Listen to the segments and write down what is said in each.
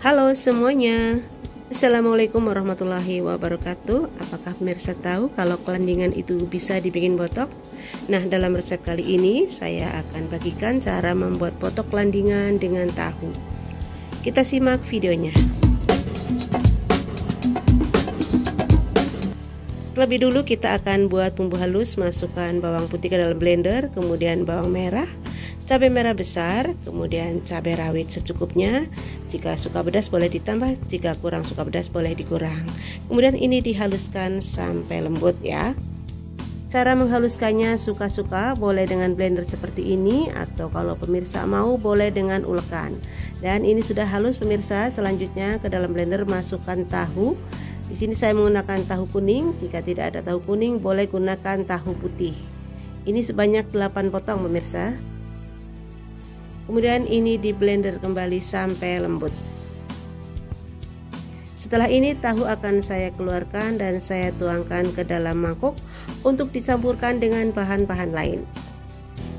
Halo semuanya. Assalamualaikum warahmatullahi wabarakatuh. Apakah pemirsa tahu kalau kelandingan itu bisa dibikin botok? Nah dalam resep kali ini saya akan bagikan cara membuat botok kelandingan dengan tahu. Kita simak videonya. Lebih dulu kita akan buat bumbu halus Masukkan bawang putih ke dalam blender Kemudian bawang merah cabai merah besar, kemudian cabai rawit secukupnya. Jika suka pedas boleh ditambah, jika kurang suka pedas boleh dikurang. Kemudian ini dihaluskan sampai lembut ya. Cara menghaluskannya suka-suka, boleh dengan blender seperti ini atau kalau pemirsa mau boleh dengan ulekan. Dan ini sudah halus pemirsa, selanjutnya ke dalam blender masukkan tahu. Di sini saya menggunakan tahu kuning, jika tidak ada tahu kuning boleh gunakan tahu putih. Ini sebanyak 8 potong pemirsa kemudian ini di blender kembali sampai lembut. Setelah ini tahu akan saya keluarkan dan saya tuangkan ke dalam mangkok untuk dicampurkan dengan bahan-bahan lain.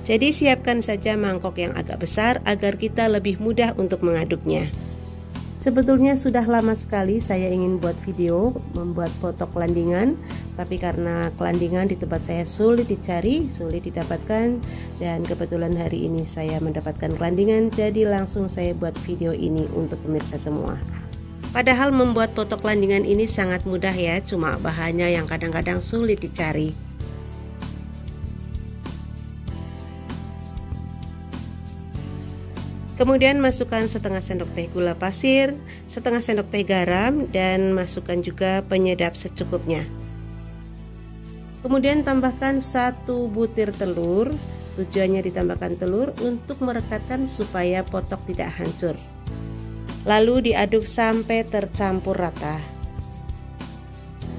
Jadi siapkan saja mangkok yang agak besar agar kita lebih mudah untuk mengaduknya. Sebetulnya sudah lama sekali saya ingin buat video membuat foto kelandingan Tapi karena kelandingan di tempat saya sulit dicari, sulit didapatkan Dan kebetulan hari ini saya mendapatkan kelandingan Jadi langsung saya buat video ini untuk pemirsa semua Padahal membuat foto kelandingan ini sangat mudah ya Cuma bahannya yang kadang-kadang sulit dicari Kemudian masukkan setengah sendok teh gula pasir, setengah sendok teh garam, dan masukkan juga penyedap secukupnya. Kemudian tambahkan satu butir telur. Tujuannya ditambahkan telur untuk merekatkan supaya potok tidak hancur. Lalu diaduk sampai tercampur rata.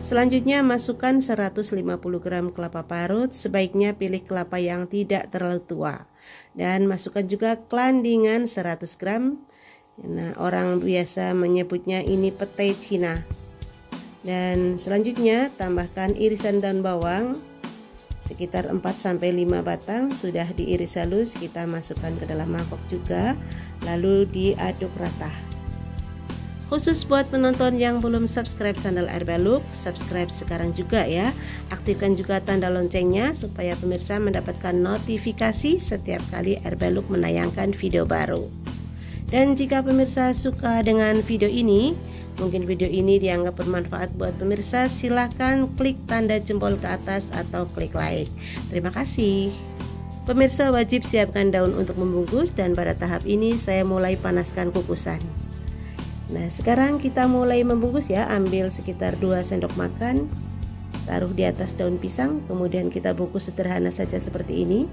Selanjutnya masukkan 150 gram kelapa parut, sebaiknya pilih kelapa yang tidak terlalu tua dan masukkan juga kelandingan 100 gram nah orang biasa menyebutnya ini petai Cina dan selanjutnya tambahkan irisan daun bawang sekitar 4-5 batang sudah diiris halus kita masukkan ke dalam mangkok juga lalu diaduk rata Khusus buat penonton yang belum subscribe channel Look, subscribe sekarang juga ya. Aktifkan juga tanda loncengnya supaya pemirsa mendapatkan notifikasi setiap kali Look menayangkan video baru. Dan jika pemirsa suka dengan video ini, mungkin video ini dianggap bermanfaat buat pemirsa, silahkan klik tanda jempol ke atas atau klik like. Terima kasih. Pemirsa wajib siapkan daun untuk membungkus dan pada tahap ini saya mulai panaskan kukusan. Nah sekarang kita mulai membungkus ya Ambil sekitar 2 sendok makan Taruh di atas daun pisang Kemudian kita bungkus sederhana saja seperti ini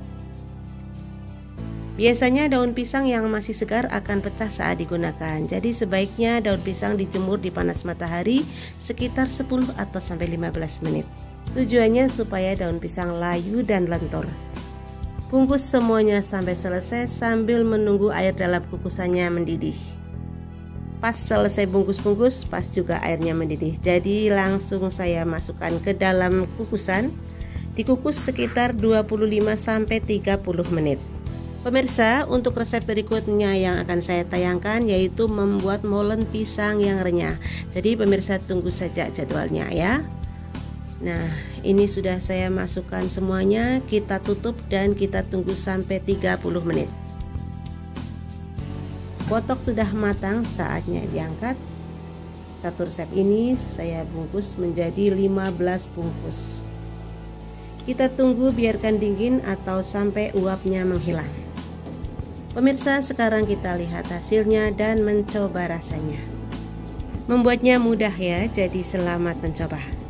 Biasanya daun pisang yang masih segar akan pecah saat digunakan. Jadi sebaiknya daun pisang dijemur di panas matahari Sekitar 10 atau sampai 15 menit. Tujuannya supaya daun pisang layu dan lentur. Bungkus semuanya sampai selesai sambil menunggu air dalam kukusannya mendidih. Pas selesai bungkus-bungkus pas juga airnya mendidih. Jadi langsung saya masukkan ke dalam kukusan. Dikukus sekitar 25 sampai 30 menit Pemirsa, untuk resep berikutnya yang akan saya tayangkan yaitu membuat molen pisang yang renyah. Jadi pemirsa tunggu saja jadwalnya ya. Nah, ini sudah saya masukkan semuanya, kita tutup dan kita tunggu sampai 30 menit. Botok sudah matang, saatnya diangkat. Satu resep ini saya bungkus menjadi 15 bungkus. Kita tunggu biarkan dingin atau sampai uapnya menghilang. Pemirsa, sekarang kita lihat hasilnya dan mencoba rasanya. Membuatnya mudah ya, jadi selamat mencoba.